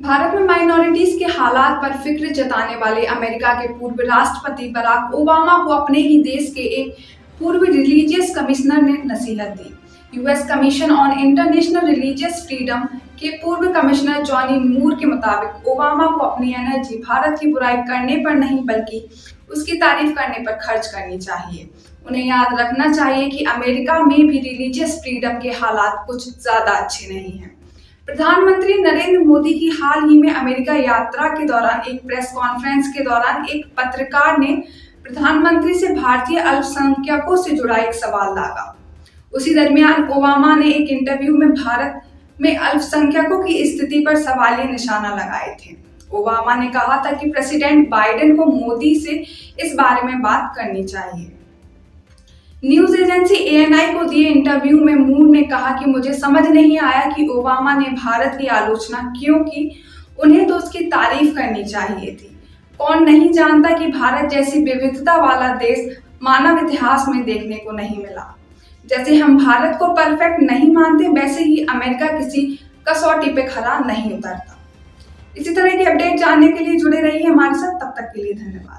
भारत में माइनॉरिटीज के हालात पर फ़िक्र जताने वाले अमेरिका के पूर्व राष्ट्रपति बराक ओबामा को अपने ही देश के एक पूर्व रिलीजियस कमिश्नर ने नसीहत दी। US commission on international religious freedom के पूर्व कमिश्नर जॉनी मूर के मुताबिक ओबामा को अपनी एनर्जी भारत की बुराई करने पर नहीं, बल्कि उसकी तारीफ़ करने पर खर्च करनी चाहिए। उन्हें याद रखना चाहिए कि अमेरिका में भी रिलीजियस फ्रीडम के हालात कुछ ज़्यादा अच्छे नहीं हैं। प्रधानमंत्री नरेंद्र मोदी की हाल ही में अमेरिका यात्रा के दौरान, एक प्रेस कॉन्फ्रेंस के दौरान एक पत्रकार ने प्रधानमंत्री से भारतीय अल्पसंख्यकों से जुड़ा एक सवाल दागा उसी दरमियान ओबामा ने एक इंटरव्यू में भारत में अल्पसंख्यकों की स्थिति पर सवालिया निशाना लगाए थे। ओबामा ने कहा था कि प्रेसिडेंट बाइडेन को मोदी से इस बारे में बात करनी चाहिए। न्यूज़ एजेंसी एएनआई को दिए इंटरव्यू में मूर ने कहा कि मुझे समझ नहीं आया कि ओबामा ने भारत की आलोचना क्यों की। उन्हें तो उसकी तारीफ़ करनी चाहिए थी। कौन नहीं जानता कि भारत जैसी विविधता वाला देश मानव इतिहास में देखने को नहीं मिला। जैसे हम भारत को परफेक्ट नहीं मानते, वैसे ही अमेरिका किसी कसौटी पे खरा नहीं उतरता। इसी तरह की अपडेट जानने के लिए जुड़े रहिए हमारे साथ। तब तक के लिए धन्यवाद।